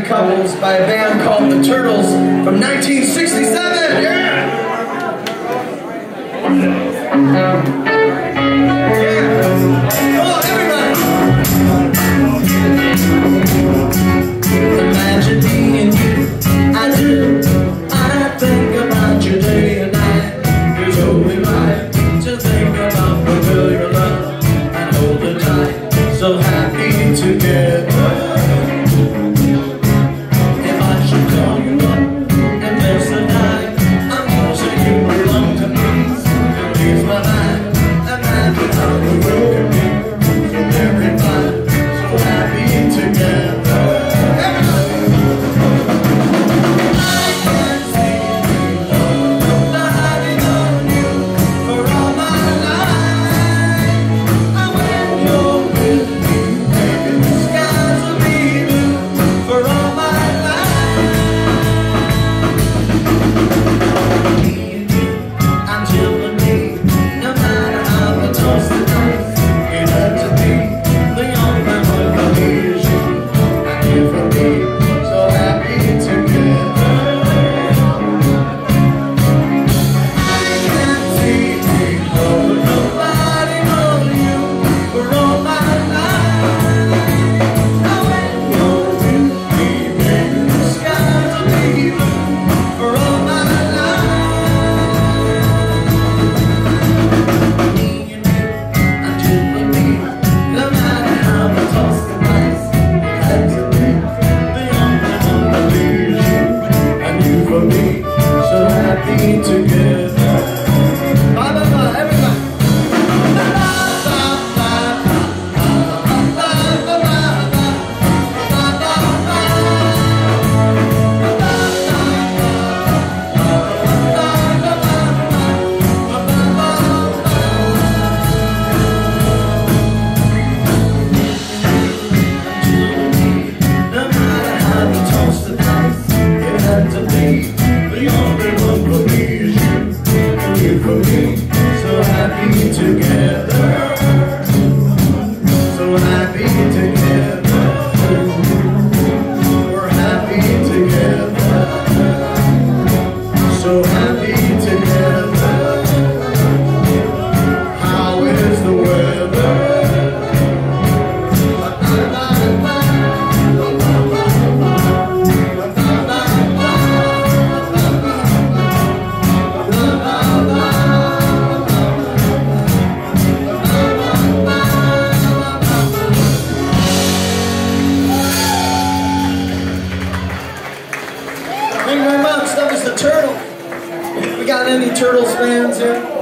happy couples by a band called The Turtles from 1967. Yeah! Okay. Thank you very much. That was the Turtle. We got any Turtles fans here?